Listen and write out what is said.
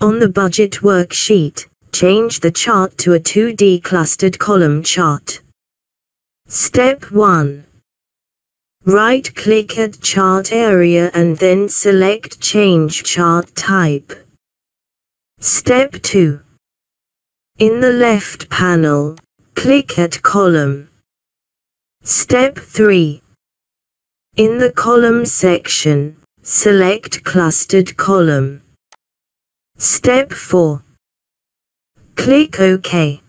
On the budget worksheet, change the chart to a 2D clustered column chart. Step 1. Right-click at chart area and then select Change Chart Type. Step 2. In the left panel, click at Column. Step 3. In the Column section, select Clustered Column. Step 4. Click OK.